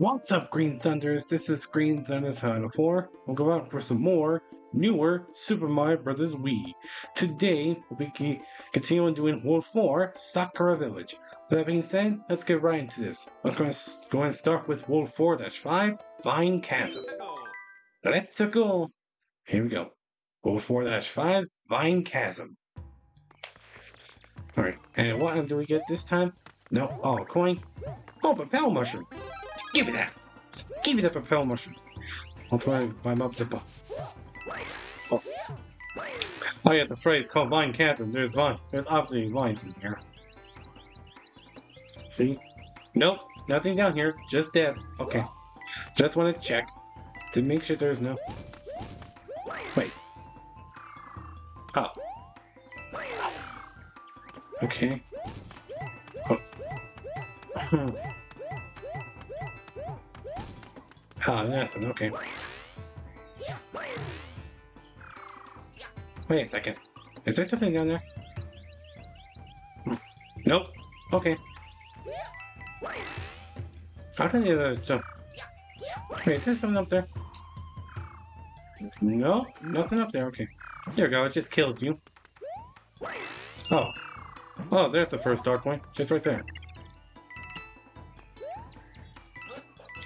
What's up, Green Thunders? This is Green Thunder Thunder 4. We'll go out for some more newer Super Mario Bros. Wii. Today, we'll be continuing doing World 4 Sakura Village. With that being said, let's get right into this. Let's go and, and start with World 4 5 Vine Chasm. Let's go. Here we go. World 4 5 Vine Chasm. Alright, and what do we get this time? No, oh, coin. Oh, but Propel Mushroom. Give me that. Give me the Propel Mushroom. I'll try and climb up the... Oh. oh yeah, that's right, it's called Vine Chasm. There's vine. There's obviously vines in here. See? Nope, nothing down here. Just death. Okay. Just want to check to make sure there's no... Wait. Oh. Okay. Oh. Ah, nothing. Okay. Wait a second. Is there something down there? Nope. Okay. How can the other jump? Wait, is there something up there? No, nothing up there. Okay. There we go. It just killed you. Oh. Oh, there's the first star coin. Just right there.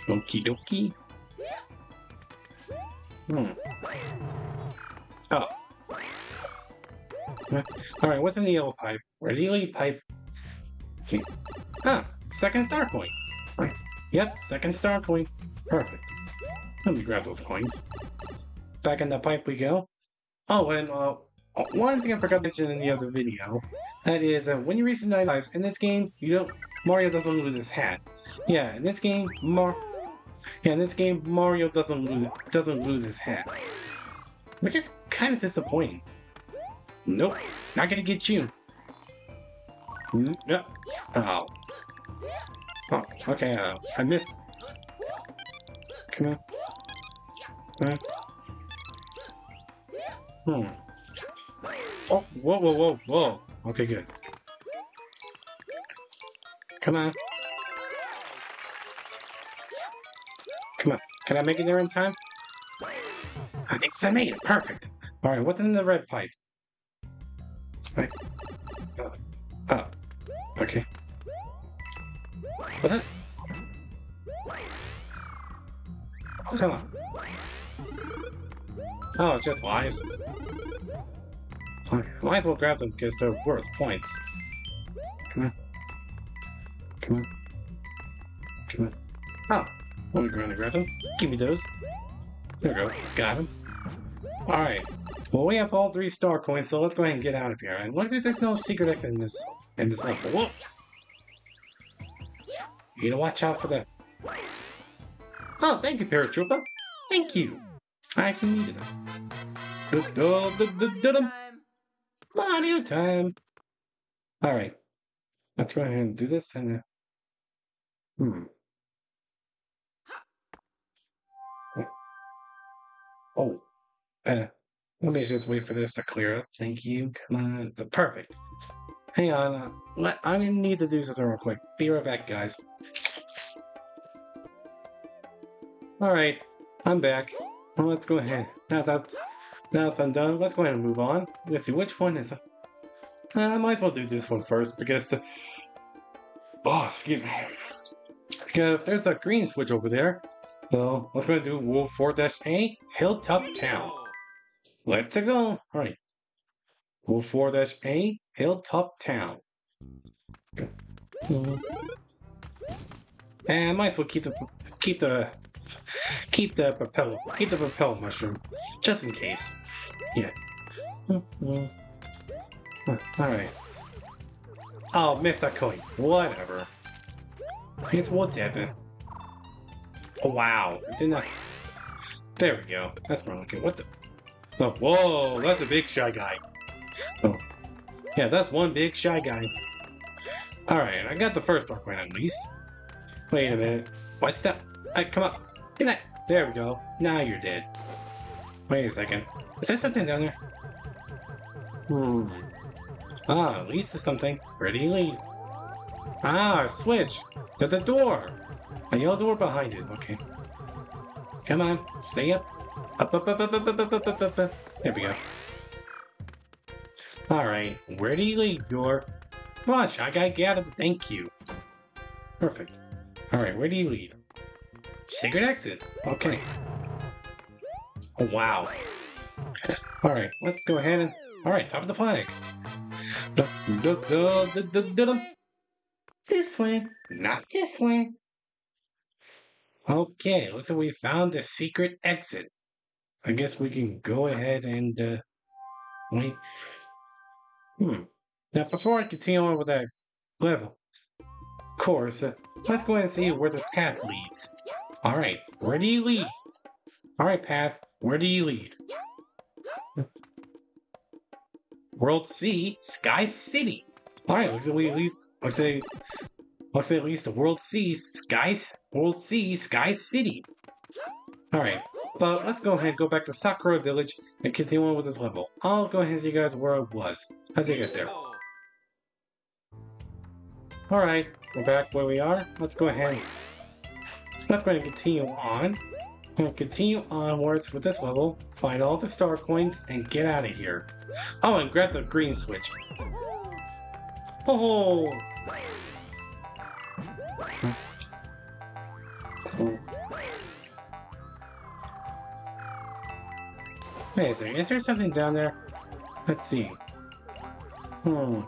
Okie dokie. Hmm. Oh. Alright, what's in the yellow pipe? Where the yellow pipe? Let's see. Ah, second star point. Right. Yep, second star point. Perfect. Let me grab those coins. Back in the pipe we go. Oh, and uh, one thing I forgot to mention in the other video, that is uh, when you reach nine lives in this game, you don't Mario doesn't lose his hat. Yeah, in this game, Mar yeah, in this game Mario doesn't lose doesn't lose his hat, which is kind of disappointing. Nope, not gonna get you. No. Oh. Oh, okay. Uh, I missed. Come on. Come on. Hmm. Oh, whoa, whoa, whoa, whoa. Okay, good. Come on. Come on. Can I make it there in time? I think I made it. Perfect. All right, what's in the red pipe? Right. Uh, okay. What's it? Oh, come on. Oh, just lives. Might as well grab them because they're worth points. Come on. Come on. Come on. Oh, we're going them. Give me those. There we go. Got them. Alright. Well, we have all three star coins, so let's go ahead and get out of here. And look at there's no secret exit in this in this level. Whoa! You need to watch out for the... Oh, thank you, Paratrooper. Thank you. I actually needed that. Mario time. All right. Let's go ahead and do this and. Uh, hmm. Oh. Uh, let me just wait for this to clear up. Thank you. Come on. The perfect. Hang on. Uh, let, I need to do something real quick. Be right back, guys. Alright. I'm back. Well, let's go ahead. Now that now that I'm done, let's go ahead and move on. Let's see, which one is... Uh, I might as well do this one first, because... Uh, oh, excuse me. Because there's a green switch over there. So, let's go do World 4-A, Hilltop Town. Let's go! Alright. World 4-A, Hilltop Town. And I might as well keep the keep the keep the propel keep the propel mushroom just in case. Yeah. Alright. Oh, missed that coin. Whatever. It's whatever. Oh, wow. I... There we go. That's more looking. What the... Oh, whoa! That's a big shy guy. Oh. Yeah, that's one big shy guy. Alright, I got the first dark coin at least. Wait a minute. What's that? Hey, come on. Good night. There we go. Now you're dead. Wait a second. Is there something down there? Hmm. Ah, at least there's something. Ready lead. Ah, switch. To the door. A yellow door behind it. Okay. Come on, stay up. Up, up, up, up, up, up, up, up, up. There we go. Alright, where do you lead, door? Come on, Shy Guy, get out of the thank you. Perfect. Alright, where do you lead? Secret exit. Okay. Oh, wow. Alright, let's go ahead and... Alright, top of the flag. This way, not this way. Okay, looks like we found the secret exit. I guess we can go ahead and, uh, wait. Hmm. Now, before I continue on with that level, of course, uh, let's go ahead and see where this path leads. Alright, where do you lead? Alright, path, where do you lead? World C, Sky City. Alright, looks like we at least, looks like, looks like at least the World C, Sky, World C, Sky City. Alright, but let's go ahead and go back to Sakura Village and continue on with this level. I'll go ahead and see you guys where I was. I'll see you guys there. Alright, we're back where we are. Let's go ahead. Let's go ahead and continue on. And continue onwards with this level, find all the star coins, and get out of here. Oh, and grab the green switch. Oh! Wait a second, is there something down there? Let's see. Hmm.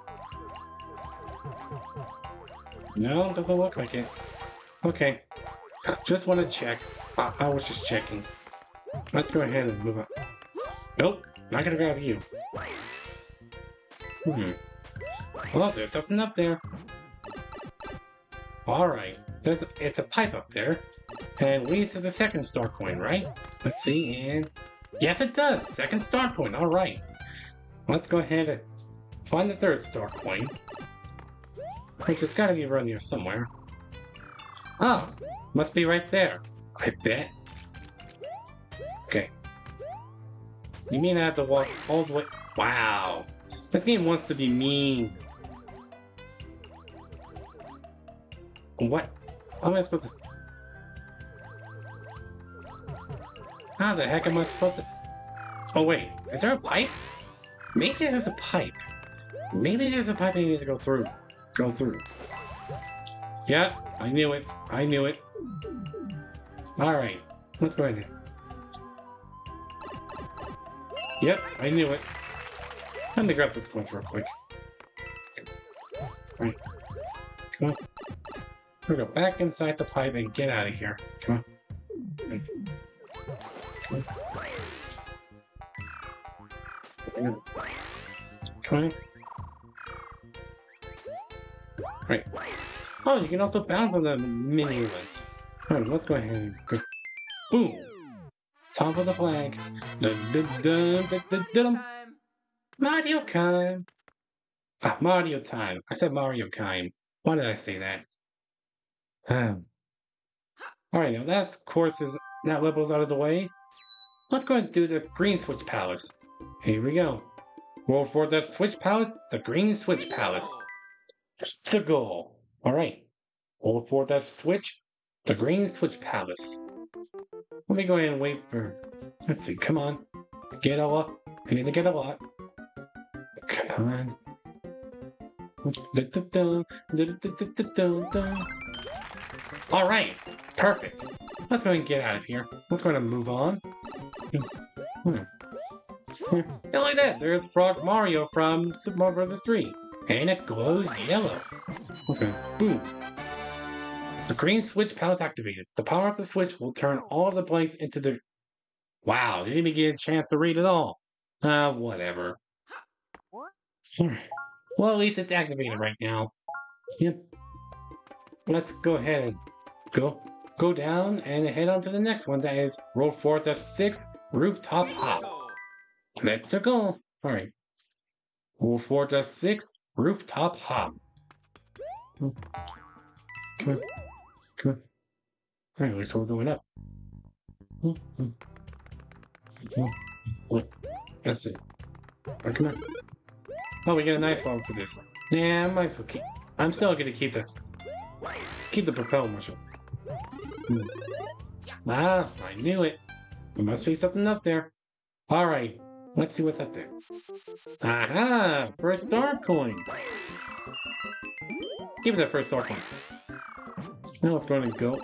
No, doesn't look like it. Okay. Just want to check. I, I was just checking. Let's go ahead and move on. Nope, not gonna grab you. Hmm. Well, there's something up there. Alright, it's a pipe up there. And leads to the second star coin, right? Let's see, and... Yes, it does! Second star coin, alright. Let's go ahead and find the third star coin. Which has gotta be around here somewhere. Oh, must be right there. I bet. Okay. You mean I have to walk all the way? Wow. This game wants to be mean. What? How am I supposed to... How the heck am I supposed to... Oh wait, is there a pipe? Maybe there's a pipe. Maybe there's a pipe I need to go through. Go through. Yeah, I knew it. I knew it. Alright, let's go ahead. Yep, I knew it. Let me grab this coins real quick. Right. Come on. We're gonna go back inside the pipe and get out of here. Come on. Come on. Come on. Right. Oh, you can also bounce on the mini ones. Alright, let's go ahead and go. Boom! Top of the flag. Mario time! Ah, Mario time. I said Mario time. Why did I say that? Alright, now that's courses that level's out of the way. Let's go and do the Green Switch Palace. Here we go. World for the Switch Palace, the Green Switch Palace. To go. Alright. Hold for that switch. The green switch palace. Let me go ahead and wait for... Let's see, come on. Get a lot. I need to get a lot. Come on. Alright, perfect. Let's go and get out of here. Let's go and move on. Hmm. Yeah, at that! There's Frog Mario from Super Mario Bros. 3. And it glows yellow. Let's go. Boom. The green switch palace activated. The power of the switch will turn all of the blanks into the... Wow, didn't even get a chance to read it all. Ah, uh, whatever. Well, at least it's activated right now. Yep. Let's go ahead and go go down and head on to the next one. That is Roll Forth F6 Rooftop Hop. Let's go. Alright. Roll Forth F6 Rooftop Hop. Come on. Come on. Alright, so we're going up. That's it. Right, come on. Oh, we get a nice one for this. Yeah, I might as well keep... I'm still gonna keep the... Keep the propel mushroom. Hmm. Ah, I knew it. There must be something up there. Alright, let's see what's up there. Aha! First star coin! Give me that first star coin. Now it's going to go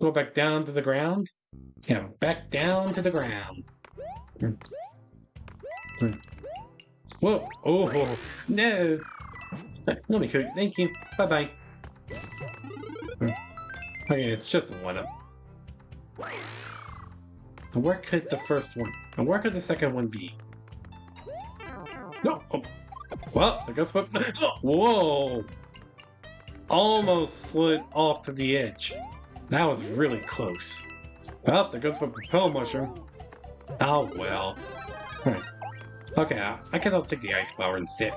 go back down to the ground. Yeah, back down to the ground. Whoa! Oh no! Me cook. Thank you. Bye bye. Okay, it's just one where could the first one? And where could the second one be? No. Oh. Well, I guess what? Whoa! Almost slid off to the edge. That was really close. Well, there goes the propel mushroom. Oh well. Okay, I guess I'll take the ice flower instead.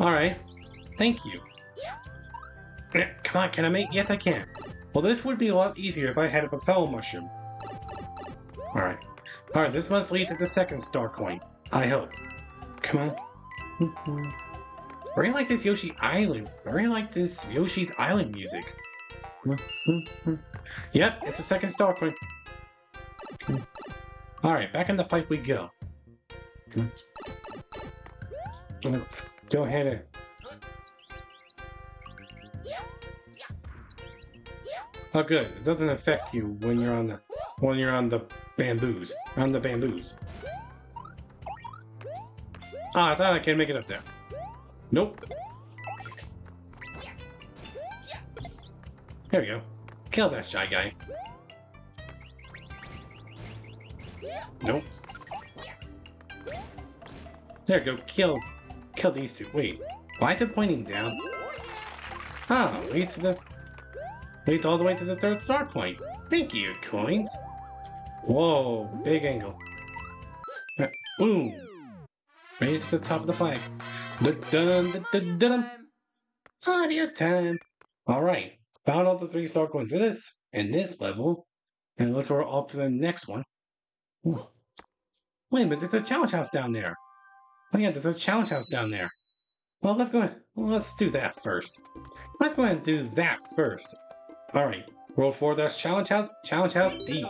Alright. Thank you. Come on, can I make? Yes, I can. Well, this would be a lot easier if I had a propel mushroom. Alright. Alright, this must lead to the second star coin. I hope. Come on. I really like this Yoshi Island. I really like this Yoshi's Island music. Yep, it's the second star coin. Alright, back in the pipe we go. Let's go ahead and... Oh good, it doesn't affect you when you're on the when you're on the bamboos. On the bamboos. Ah, I thought I can make it up there. Nope. There we go. Kill that shy guy. Nope. There we go. Kill. Kill these two. Wait. Why is it pointing down? Ah, to the leads all the way to the third star point. Thank you, coins. Whoa, big angle. Uh, boom. Right to the top of the flag. Audio time. All right. Found all the three star coins for this in this level, and it looks like we're off to the next one. Ooh. Wait a minute, there's a challenge house down there. Oh yeah, there's a challenge house down there. Well, let's go. Well, let's do that first. Let's go ahead and do that first. All right. World 4 that's challenge house. Challenge house D.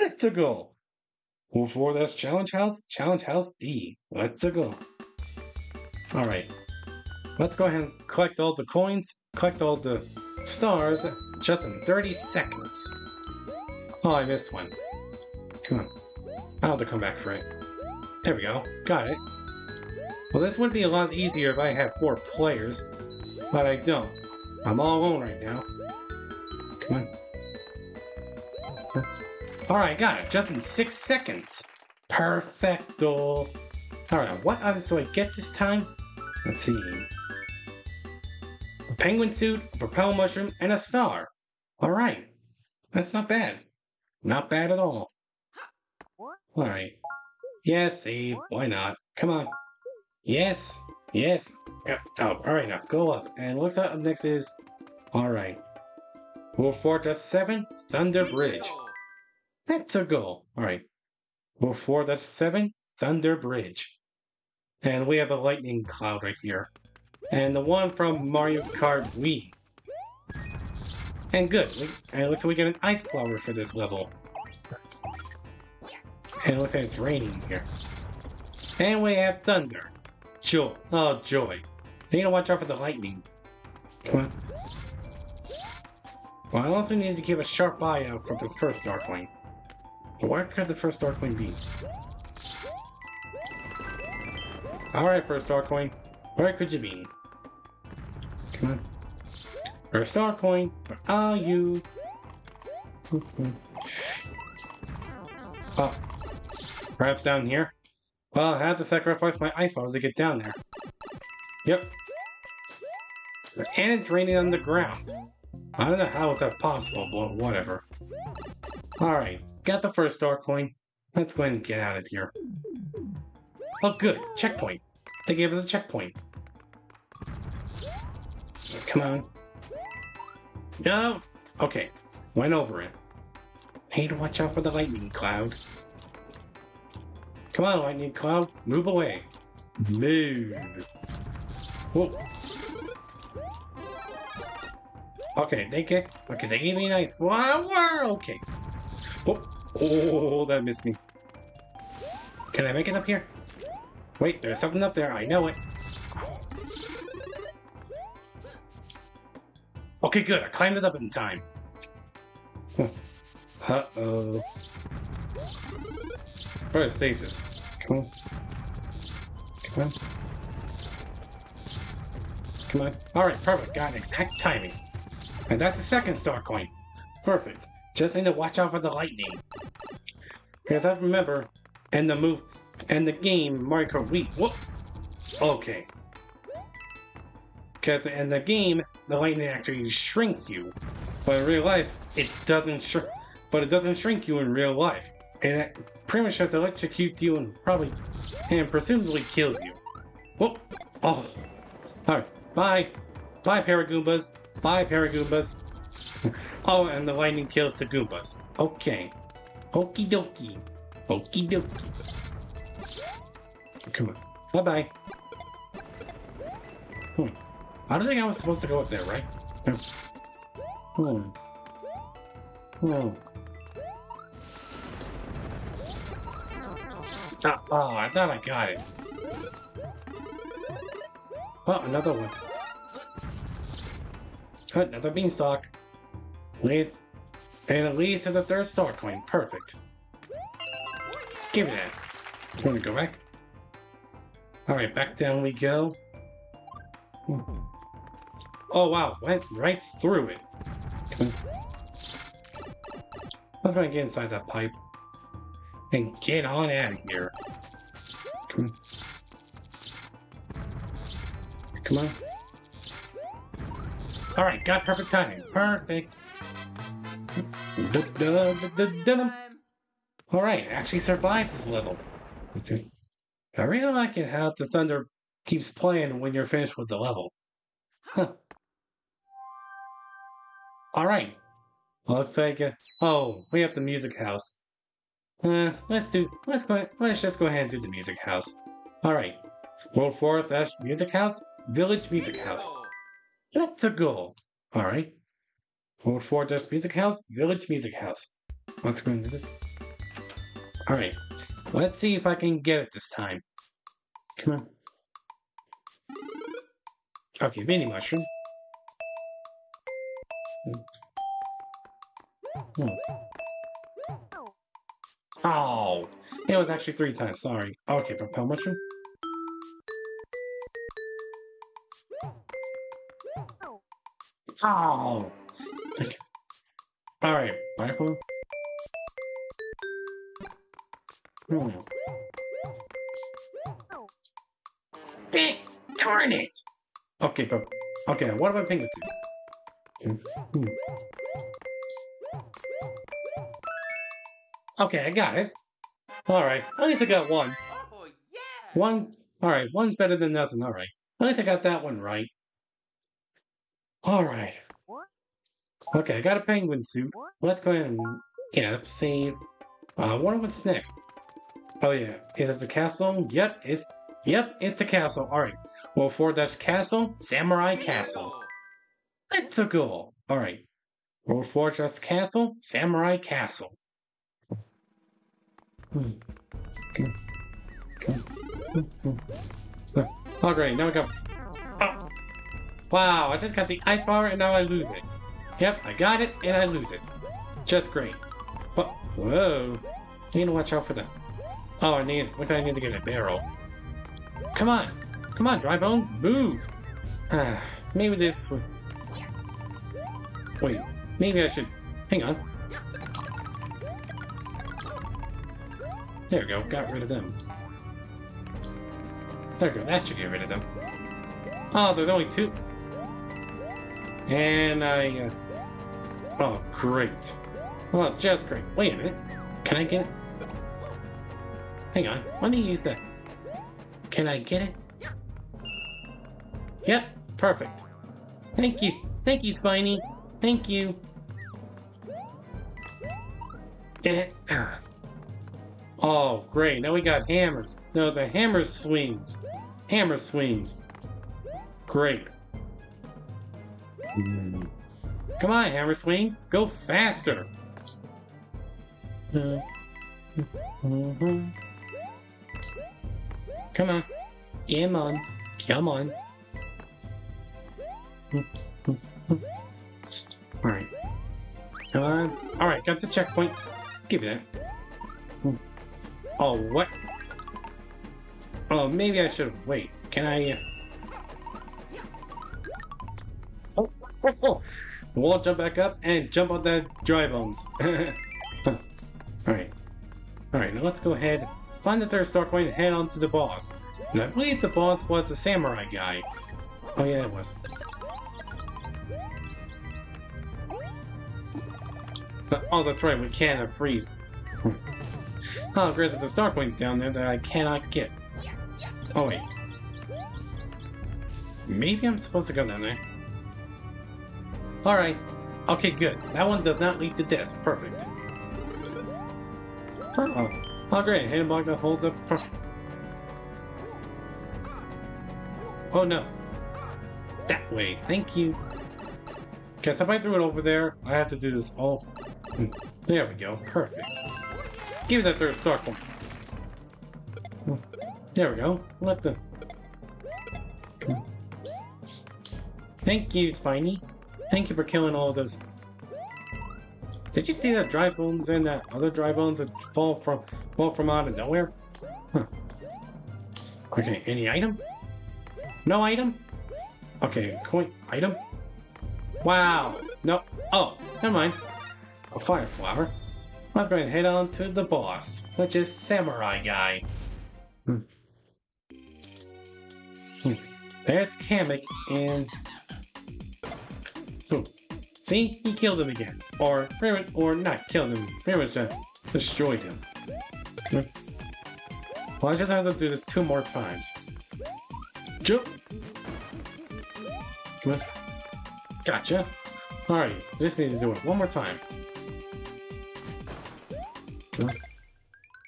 Let's go. World 4 that's challenge house. Challenge house D. Let's go. All right. Let's go ahead and collect all the coins. Collect all the stars just in 30 seconds. Oh, I missed one. Come on. I'll have to come back for it. There we go. Got it. Well, this would be a lot easier if I had four players, but I don't. I'm all alone right now. Come on. Alright, got it. Just in six seconds. Perfecto. Alright, what items do I get this time? Let's see. A penguin suit, a propel mushroom, and a star. Alright. That's not bad. Not bad at all. Alright. Yes, Abe, why not? Come on. Yes, yes. Oh, alright now, go up. And looks like up next is... Alright. Wolf Fortress 7, Thunder Bridge. That's a goal. Alright. Wolf Fortress 7, Thunder Bridge. And we have a lightning cloud right here. And the one from Mario Kart Wii. And good. And it looks like we get an ice flower for this level. And it looks like it's raining here. And we have thunder. Joy. Oh, joy. You need to watch out for the lightning. Come on. Well, I also need to keep a sharp eye out for the first star coin. Where could the first star coin be? Alright, first star coin. Where could you be? Come on. First star coin, where are you? Oh. Perhaps down here? Well, I have to sacrifice my ice balls to get down there. Yep. And it's raining on the ground. I don't know how is that possible, but whatever. Alright, got the first star coin. Let's go ahead and get out of here. Oh good, checkpoint. They gave us a checkpoint. Come on. No! Okay, went over it. Need to watch out for the lightning cloud. Come on, lightning cloud, move away. Move. Whoa. Okay, they get. Okay, they gave me nice flower. Okay. Oh, oh, that missed me. Can I make it up here? Wait, there's something up there. I know it. Okay, good. I climbed it up in time. Uh-oh. Try to save this. Come on. Come on. Come on. Alright, perfect. Got exact timing. And that's the second star coin. Perfect. Just need to watch out for the lightning. Because I remember, in the move, in the game Mario Kart Wii. Whoop. Okay. Because in the game, the lightning actually shrinks you, but in real life, it doesn't shrink. But it doesn't shrink you in real life. And it pretty much just electrocutes you and probably, and presumably kills you. Whoop. Oh. Alright. Bye. Bye, Paragoombas. Bye, Paragoombas. oh, and the lightning kills the Goombas. Okay. Okie dokie. Okie dokie. Come on. Bye-bye. Hmm. I don't think I was supposed to go up there, right? Hmm. Hmm. Ah, oh, I thought I got it. Oh, another one. Another beanstalk. Leads, and it leads to the third star coin. Perfect. Give me that. Want to go back? Alright, back down we go. Oh wow, went right through it. Let's go get inside that pipe. And get on out of here. Come on. Come on. Alright, got perfect timing. Perfect. Alright, actually survived this level. Okay. I really like it how the thunder keeps playing when you're finished with the level. Huh. Alright. Looks like, uh, oh, we have the music house. Uh, let's do, let's go, let's just go ahead and do the music house. Alright. World 4th Dash Music House, Village Music House. That's a goal. Alright. World 4 Dash Music House, Village Music House. Let's go into this. Alright. Let's see if I can get it this time. Come on. Okay, mini mushroom. Hmm. Oh, it was actually three times. Sorry. Okay, propel mushroom. Oh. Okay. All right, Bible. Hmm. Dang, darn it! Okay, but okay. What about penguin? Hmm. Okay, I got it. All right, at least I got one. Oh, yeah. One. All right, one's better than nothing. All right, at least I got that one right. All right. Okay, I got a penguin suit. Let's go ahead and yeah, see. Uh, wonder what's next. Oh yeah, is it the castle? Yep, it's yep, it's the castle. All right. Well, for that castle, Samurai Castle. Let's go. All right. World Fortress Castle, Samurai Castle. Hmm. Okay. Okay. Oh, great. Now we go. Wow, I just got the ice power and now I lose it. Yep, I got it and I lose it. Just great. Whoa. Whoa. I need to watch out for the... Oh, I need... Looks like I need to get a barrel. Come on. Come on, dry bones. Move. Maybe this... Wait. Maybe I should... Hang on. There we go, got rid of them. There we go, that should get rid of them. Oh, there's only two. And I, uh... Oh, great. Well, just great. Wait a minute. Can I get it? Hang on, let me use that. Can I get it? Yep, perfect. Thank you. Thank you, Spiny. Thank you. Eh, ah. Oh, great. Now we got hammers. No, the hammer swings. Hammer swings. Great. Come on, Hammer Swing, go faster! Come on. Come on. Come on. Alright. Come on. Alright, got the checkpoint. Give me that. Oh, what? Oh, maybe I should wait. Can I? Uh, We'll jump back up and jump on that dry bones. Alright. Alright, now let's go ahead, find the third star coin, and head on to the boss. And I believe the boss was the samurai guy. Oh yeah, it was. Oh, that's right, we can't have freeze. oh, great, there's a star coin down there that I cannot get. Oh wait. Maybe I'm supposed to go down there. Alright. Okay, good. That one does not lead to death. Perfect. Oh, oh great. That holds up. Oh no. That way. Thank you. Guess if I threw it over there, I have to do this all. Hmm. There we go. Perfect. Give me that third star. Hmm. There we go. Let the. Thank you, Spiny. Thank you for killing all of those. Did you see that dry bones and that other dry bones that fall from fall from out of nowhere? Huh. Okay, any item? No item? Okay, coin item? Wow! No oh, never mind. A fire flower. Let's go and head on to the boss, which is Samurai Guy. Hmm. Hmm. There's Kamek and See? He killed him again. Or, or not killed him. Pretty much uh, destroyed him. Well, I just have to do this two more times. Jump! Gotcha. Alright, just need to do it one more time.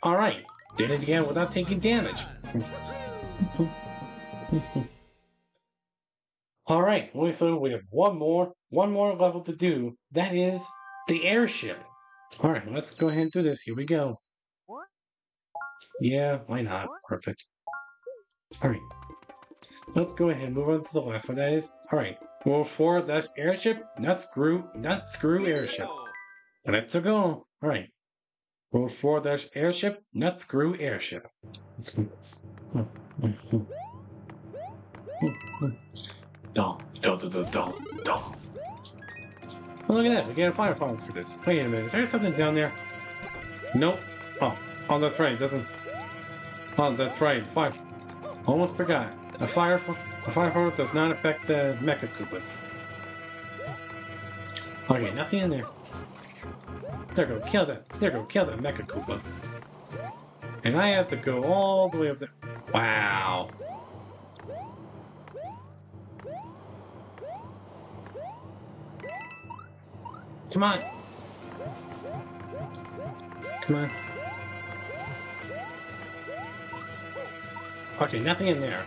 Alright, did it again without taking damage. Alright, so we have one more one more level to do. That is the airship. All right, let's go ahead and do this. Here we go. Yeah, why not? Perfect. All right. Let's go ahead and move on to the last one. That is, all right. World 4 dash airship, not screw, not screw airship. Let's go. All right. World 4 dash airship, not screw airship. Let's do this. Hmm, hmm, hmm. No, don't, don't, don't, don't. Oh, look at that. We get a firefly for this. Wait a minute. Is there something down there? Nope. Oh. Oh, that's right. It doesn't... Oh, that's right. Fire... Almost forgot. A fire... A fire does not affect the Mecha Koopas. Okay, nothing in there. There go. Kill that. There go. Kill that Mecha Koopa. And I have to go all the way up there. Wow. Come on. Come on. Okay, nothing in there.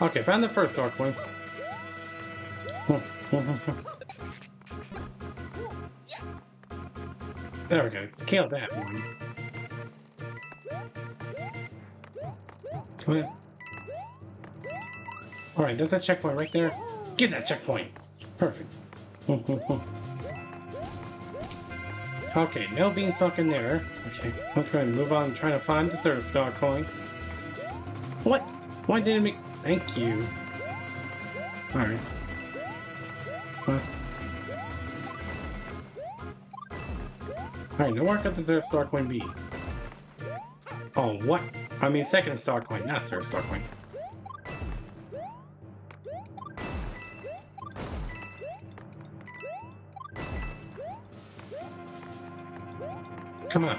Okay, found the first dark one. there we go. Killed that one. Come on. Alright, there's that checkpoint right there. Get that checkpoint! Perfect. okay, no beanstalk in there. Okay, let's go ahead and move on trying to find the third star coin. What? Why didn't make... Thank you. Alright. Alright, now where could the third star coin be? Oh, what? I mean second star coin, not third star coin. Come on.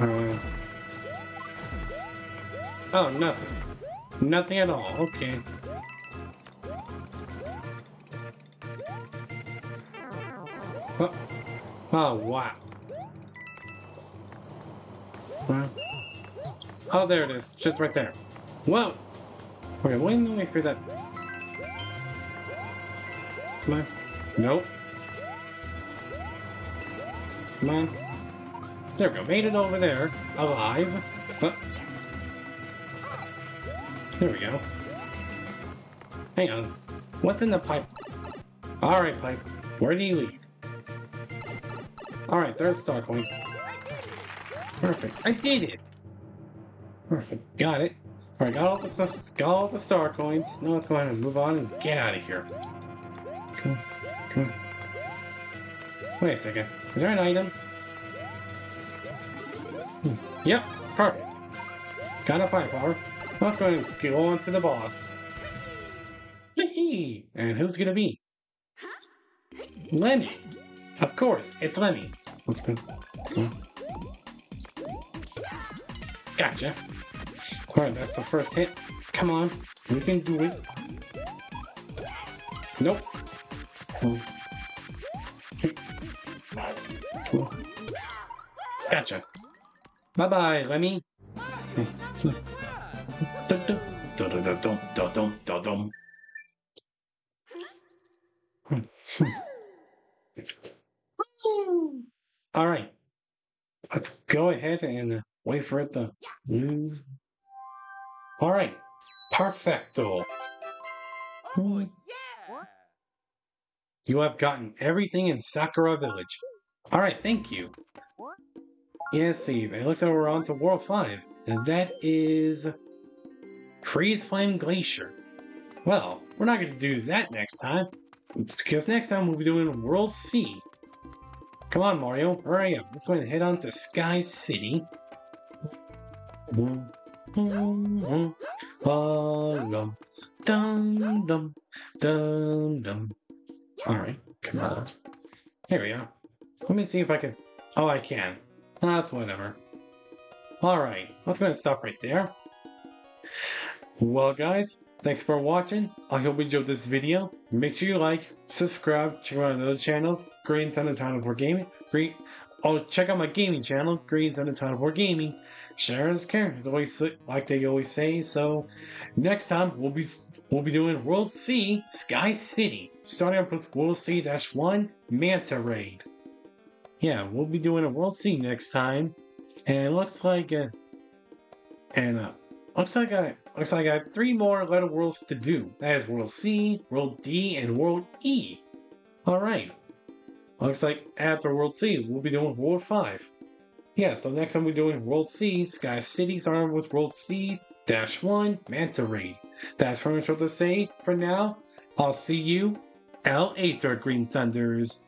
Uh, oh, nothing. Nothing at all. Okay. Oh. Oh, wow. Well, oh, there it is. Just right there. Whoa! Okay, when do we hear that? Come on. Nope. Come on. There we go. Made it over there. Alive. Oh. There we go. Hang on. What's in the pipe? Alright, pipe. Where do you lead? Alright, there's a Star Coin. Perfect. I did it! Perfect. Got it. Alright, got all the got all the star coins. Now let's go ahead and move on and get out of here. Come. Come. Wait a second. Is there an item? Hmm. Yep, perfect. Got a firepower. Let's go ahead and go on to the boss. and who's gonna be? Lemmy. Of course, it's Lemmy. Let's go. Gotcha. Alright, that's the first hit. Come on, we can do it. Nope. Gotcha. Bye-bye, Lemmy. All right, let's go ahead and wait for it to lose. All right, perfecto. Oh, You have gotten everything in Sakura Village. All right, thank you. Yes, Steve. It looks like we're on to World 5, and that is Freeze Flame Glacier. Well, we're not going to do that next time, because next time we'll be doing World C. Come on, Mario, hurry up. Let's go ahead and head on to Sky City. Dum, dum, dum, dum, dum. Alright, come on. Here we go. Let me see if I can... Oh, I can. That's whatever. Alright, let's go and stop right there. Well, guys, thanks for watching. I hope you enjoyed this video. Make sure you like, subscribe, check out my other channels, Green Thunder Town for Gaming, Green... Oh, check out my gaming channel, Green Thunder Town for Gaming. Share is caring, always like they always say. So, next time we'll be we'll be doing World C Sky City, starting up with World C Dash One Manta Raid. Yeah, we'll be doing a World C next time, and it looks like uh, and uh, looks like I looks like I have three more letter worlds to do. That is World C, World D, and World E. All right. Looks like after World C, we'll be doing World 5. Yeah, so next time we're doing World C, Sky Cities are with World C Dash 1 Manta Raid. That's pretty much what to say for now. I'll see you L8 Green Thunders.